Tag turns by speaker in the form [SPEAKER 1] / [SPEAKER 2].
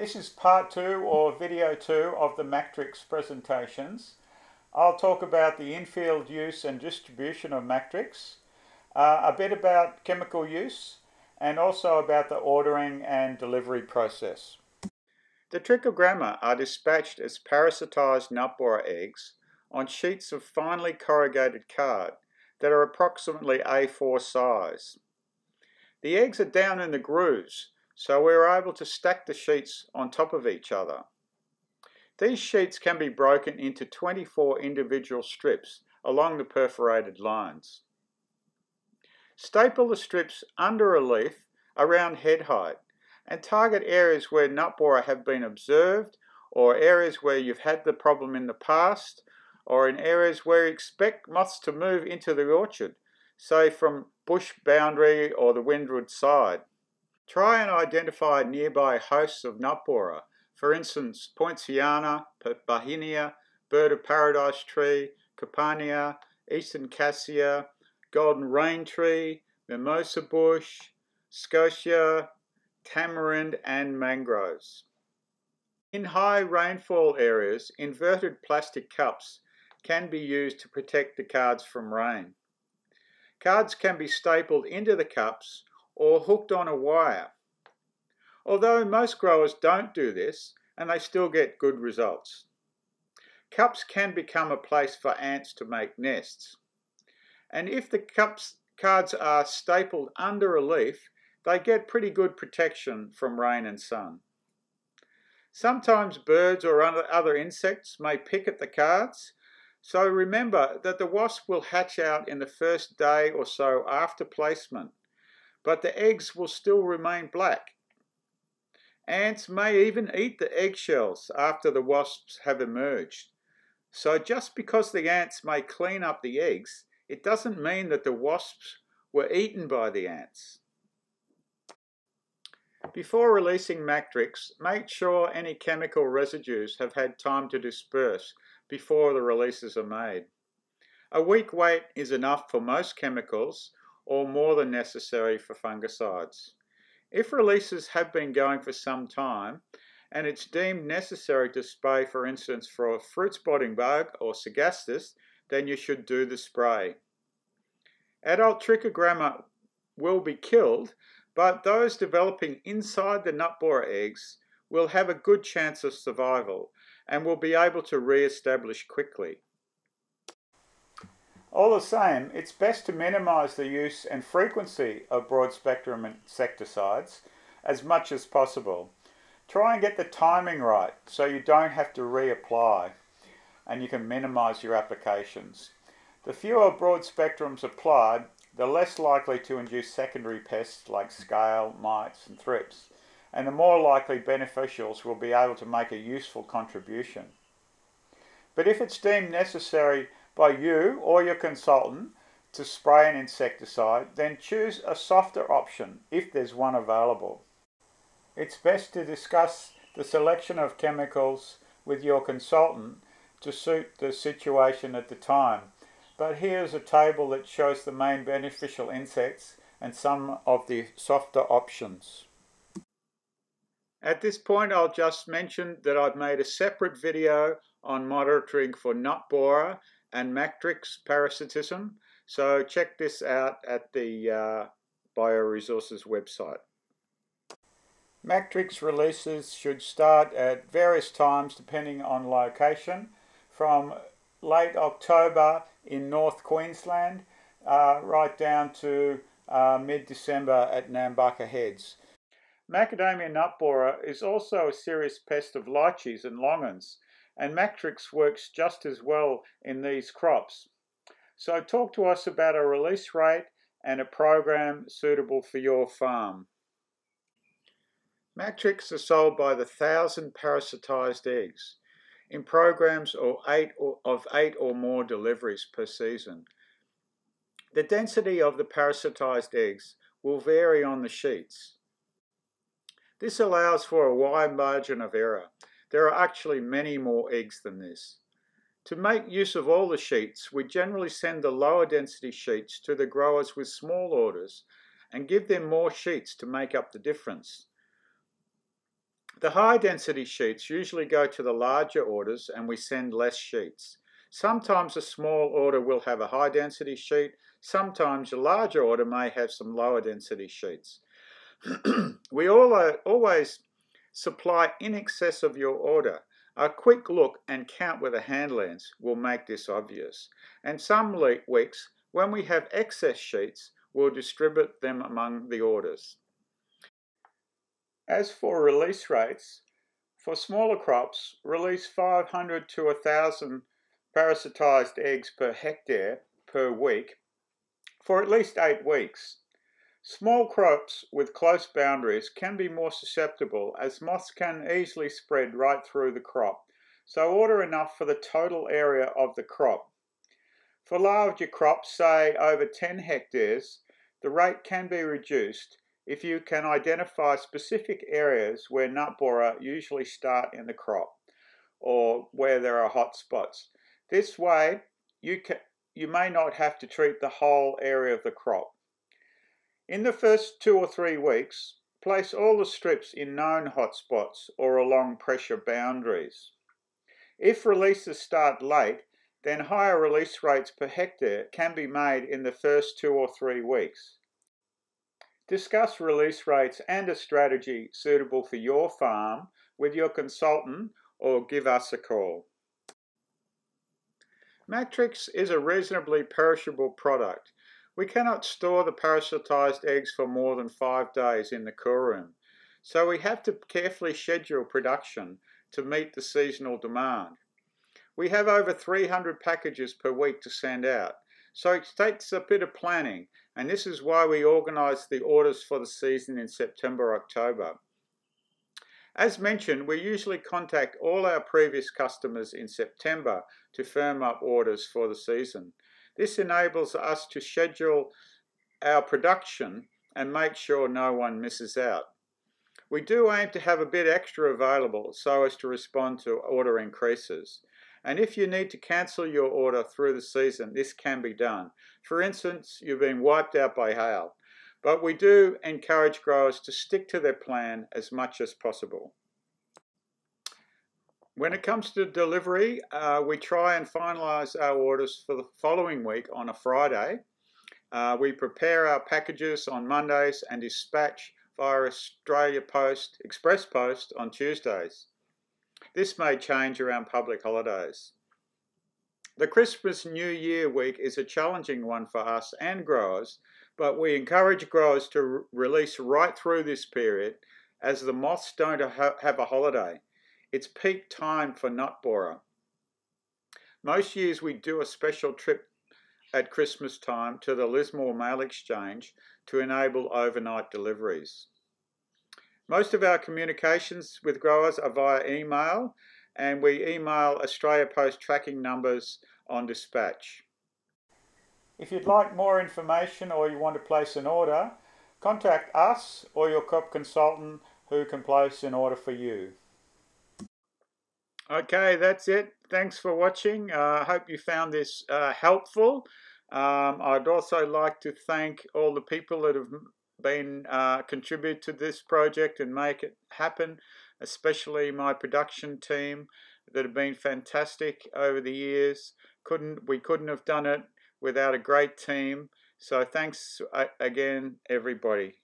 [SPEAKER 1] This is part two or video two of the Mactrix presentations. I'll talk about the infield use and distribution of Mactrix, uh, a bit about chemical use, and also about the ordering and delivery process. The trichogramma are dispatched as parasitized nut borer eggs on sheets of finely corrugated card that are approximately A4 size. The eggs are down in the grooves, so we're able to stack the sheets on top of each other. These sheets can be broken into 24 individual strips along the perforated lines. Staple the strips under a leaf around head height and target areas where nut borer have been observed or areas where you've had the problem in the past or in areas where you expect moths to move into the orchard, say from bush boundary or the windward side. Try and identify nearby hosts of nut borer for instance, Poinciana, Bauhinia, bird of paradise tree, Campania, eastern cassia, golden rain tree, mimosa bush, schotia, tamarind and mangroves. In high rainfall areas, inverted plastic cups can be used to protect the cards from rain. Cards can be stapled into the cups or hooked on a wire. Although most growers don't do this, and they still get good results. Cups can become a place for ants to make nests. And if the cups cards are stapled under a leaf, they get pretty good protection from rain and sun. Sometimes birds or other insects may pick at the cards, so remember that the wasp will hatch out in the first day or so after placement, but the eggs will still remain black Ants may even eat the eggshells after the wasps have emerged. So just because the ants may clean up the eggs, it doesn't mean that the wasps were eaten by the ants. Before releasing Mactrix, make sure any chemical residues have had time to disperse before the releases are made. A week wait is enough for most chemicals or more than necessary for fungicides. If releases have been going for some time, and it's deemed necessary to spray, for instance, for a fruit spotting bug or Sigastus, then you should do the spray. Adult trichogramma will be killed, but those developing inside the nut borer eggs will have a good chance of survival and will be able to re-establish quickly. All the same, it's best to minimise the use and frequency of broad spectrum insecticides as much as possible. Try and get the timing right so you don't have to reapply and you can minimise your applications. The fewer broad spectrums applied, the less likely to induce secondary pests like scale, mites and thrips, and the more likely beneficials will be able to make a useful contribution. But if it's deemed necessary by you or your consultant to spray an insecticide, then choose a softer option if there's one available. It's best to discuss the selection of chemicals with your consultant to suit the situation at the time. But here's a table that shows the main beneficial insects and some of the softer options. At this point I'll just mention that I've made a separate video on monitoring for nut borer and Mactrix parasitism. So check this out at the uh, Bioresources website. Mactrix releases should start at various times depending on location from late October in North Queensland uh, right down to uh, mid-December at Nambucca Heads. Macadamia nut borer is also a serious pest of lychees and longans and Mactrix works just as well in these crops. So talk to us about a release rate and a program suitable for your farm. Mactrix are sold by the thousand parasitized eggs in programs of eight or, of eight or more deliveries per season. The density of the parasitized eggs will vary on the sheets. This allows for a wide margin of error there are actually many more eggs than this. To make use of all the sheets, we generally send the lower density sheets to the growers with small orders and give them more sheets to make up the difference. The high density sheets usually go to the larger orders and we send less sheets. Sometimes a small order will have a high density sheet, sometimes a larger order may have some lower density sheets. we always supply in excess of your order. A quick look and count with a hand lens will make this obvious. And some weeks, when we have excess sheets, we'll distribute them among the orders. As for release rates, for smaller crops, release 500 to 1,000 parasitized eggs per hectare per week for at least eight weeks. Small crops with close boundaries can be more susceptible as moths can easily spread right through the crop, so order enough for the total area of the crop. For larger crops, say over 10 hectares, the rate can be reduced if you can identify specific areas where nut borer usually start in the crop or where there are hot spots. This way, you, can, you may not have to treat the whole area of the crop. In the first two or three weeks, place all the strips in known hotspots or along pressure boundaries. If releases start late, then higher release rates per hectare can be made in the first two or three weeks. Discuss release rates and a strategy suitable for your farm with your consultant or give us a call. Mactrix is a reasonably perishable product. We cannot store the parasitized eggs for more than five days in the cool room, so we have to carefully schedule production to meet the seasonal demand. We have over 300 packages per week to send out, so it takes a bit of planning, and this is why we organise the orders for the season in September October. As mentioned, we usually contact all our previous customers in September to firm up orders for the season. This enables us to schedule our production and make sure no one misses out. We do aim to have a bit extra available so as to respond to order increases. And if you need to cancel your order through the season, this can be done. For instance, you've been wiped out by hail. But we do encourage growers to stick to their plan as much as possible. When it comes to delivery, uh, we try and finalise our orders for the following week on a Friday. Uh, we prepare our packages on Mondays and dispatch via Australia Post, Express Post on Tuesdays. This may change around public holidays. The Christmas New Year week is a challenging one for us and growers, but we encourage growers to release right through this period as the moths don't have a holiday. It's peak time for nut borer. Most years we do a special trip at Christmas time to the Lismore Mail Exchange to enable overnight deliveries. Most of our communications with growers are via email and we email Australia Post tracking numbers on dispatch. If you'd like more information or you want to place an order, contact us or your crop consultant who can place an order for you. Okay, that's it. Thanks for watching. Uh, I uh, hope you found this uh, helpful. Um, I'd also like to thank all the people that have been uh, contribute to this project and make it happen, especially my production team that have been fantastic over the years. Couldn't we couldn't have done it without a great team. So thanks uh, again, everybody.